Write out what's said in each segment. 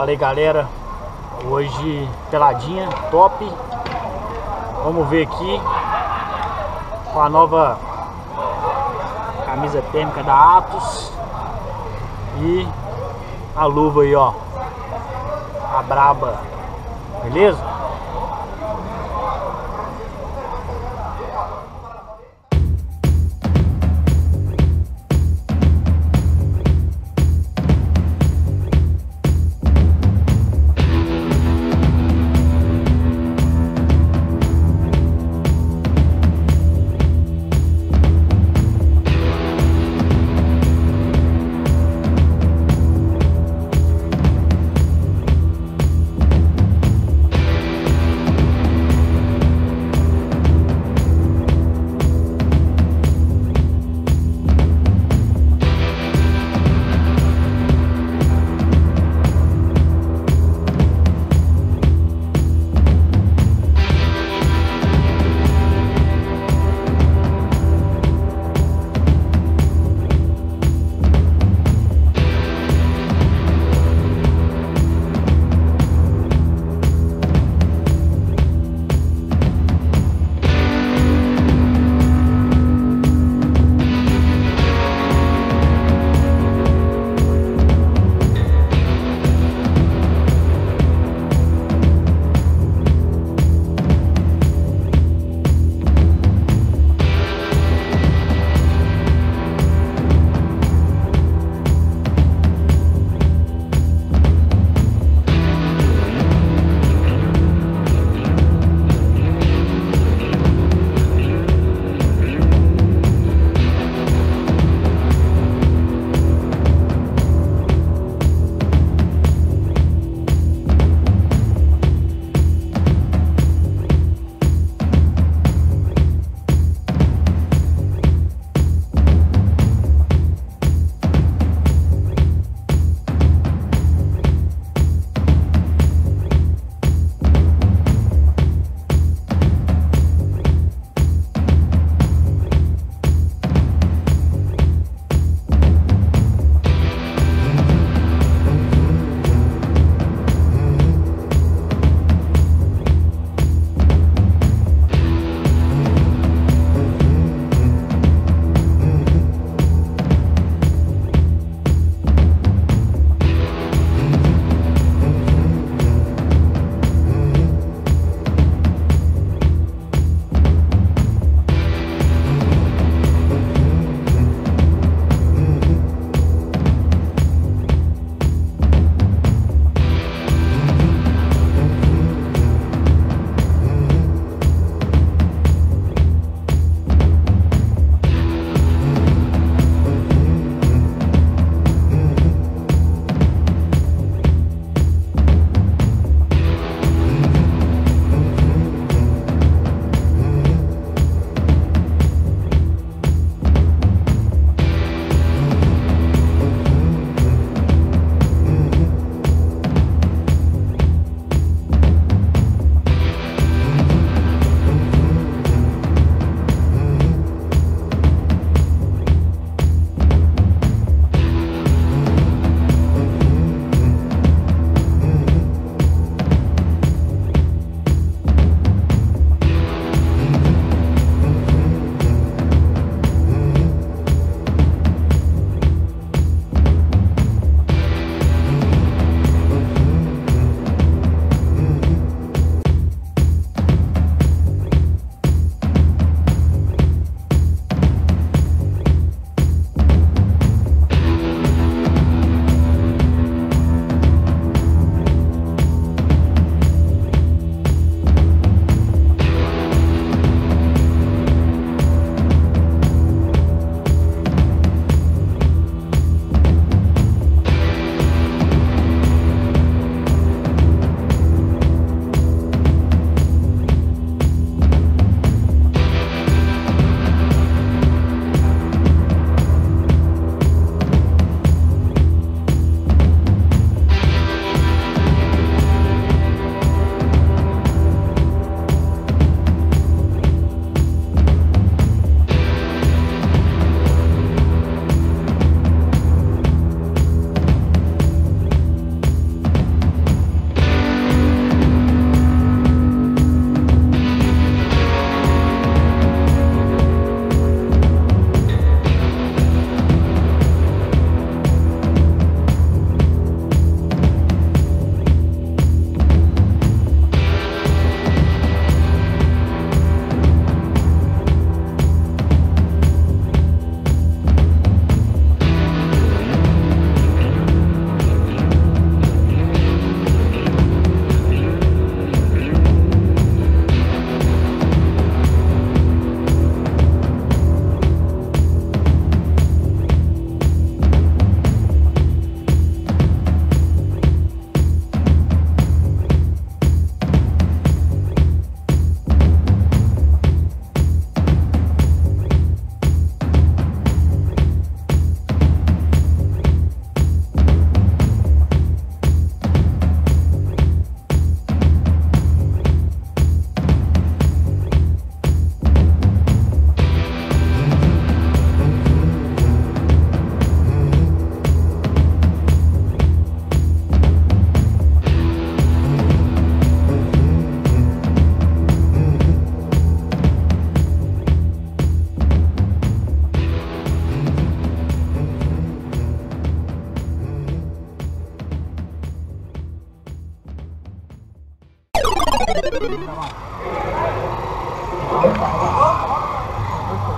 Falei galera, hoje peladinha, top. Vamos ver aqui com a nova camisa térmica da Atos e a luva aí ó, a braba, beleza?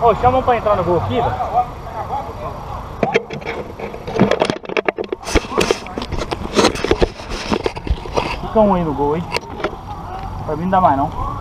Ô, oh, chama um pra entrar no gol aqui, velho. Fica um aí no gol, hein? Pra mim não dá mais não.